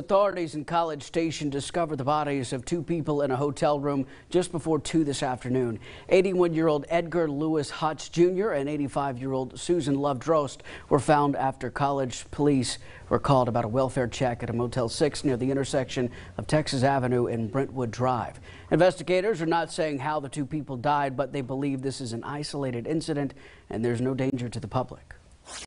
Authorities in College Station discovered the bodies of two people in a hotel room just before 2 this afternoon. 81-year-old Edgar Lewis Hotz Jr. and 85-year-old Susan Love Drost were found after college police were called about a welfare check at a Motel 6 near the intersection of Texas Avenue and Brentwood Drive. Investigators are not saying how the two people died, but they believe this is an isolated incident and there's no danger to the public.